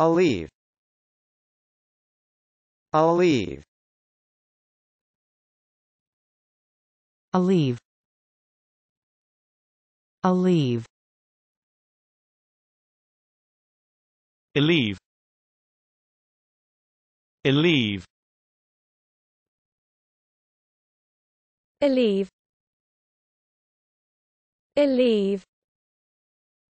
Aliv. Aliv. Aliv. Aliv. Elive. Elive. Elive. Elive.